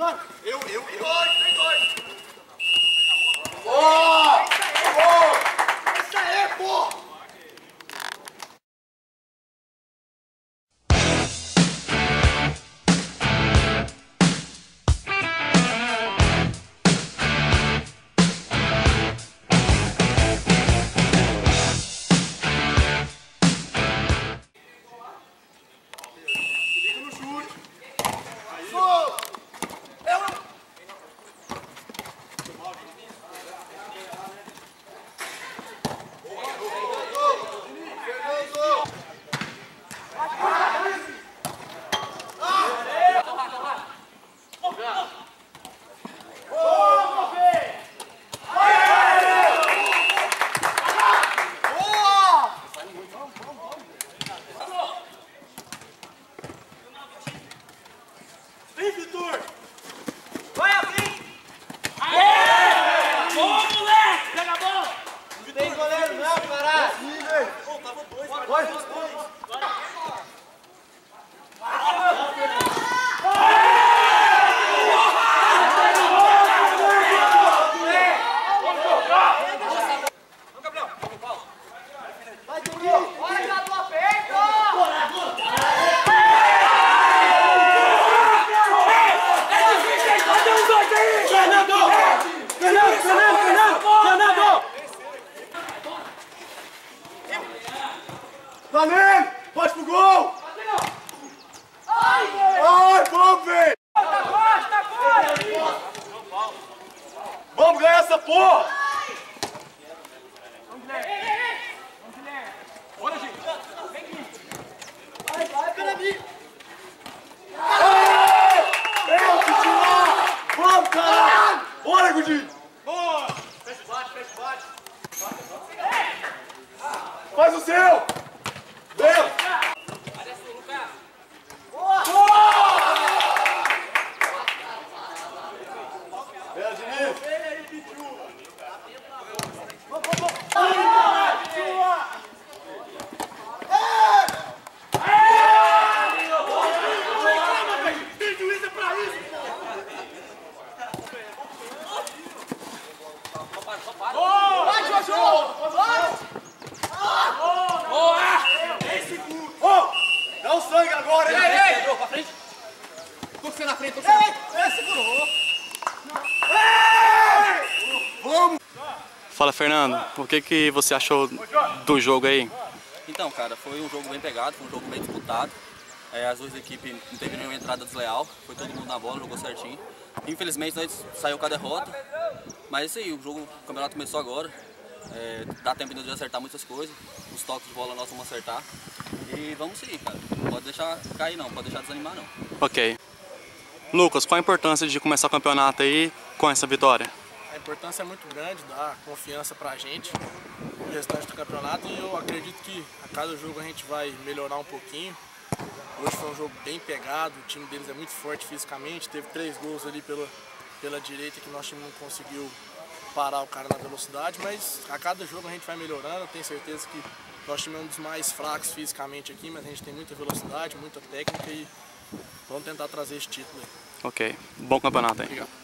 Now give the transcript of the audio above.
Mano, eu, eu, eu. Dois, tem dois. Valendo! Pode pro gol! Ai, vamos, velho! Costa, costa. Vamos ganhar essa porra! Ei, continuar! Vamos, caralho! Bora, Gudinho! Fecha o bate, fecha o bate. Faz o seu! Vem! Olha só, Lucas. Vem, Diniz! Tem juíza pra isso, Vai, Jojo. Vai. Boa. Ô! Dá o sangue agora, Ei, hein? Ei. Frente. Tô com você na frente, tô com você. É, segurou! Vamos! Fala Fernando, o que, que você achou do jogo aí? Então, cara, foi um jogo bem pegado, foi um jogo bem disputado. É, as duas equipes não teve nenhuma entrada desleal, foi todo mundo na bola, jogou certinho. Infelizmente nós saiu com a derrota, mas é isso aí, o jogo, o campeonato começou agora. É, dá tempo de acertar muitas coisas, os toques de bola nós vamos acertar. E vamos seguir, cara. Pode deixar cair não, pode deixar desanimar não. Ok. Lucas, qual a importância de começar o campeonato aí com essa vitória? A importância é muito grande, dá confiança pra gente no restante do campeonato e eu acredito que a cada jogo a gente vai melhorar um pouquinho. Hoje foi um jogo bem pegado, o time deles é muito forte fisicamente, teve três gols ali pela, pela direita que nosso time não conseguiu parar o cara na velocidade, mas a cada jogo a gente vai melhorando, eu tenho certeza que nosso time é um dos mais fracos fisicamente aqui, mas a gente tem muita velocidade, muita técnica e vamos tentar trazer esse título aí. Ok. Bom campeonato aí. Obrigado.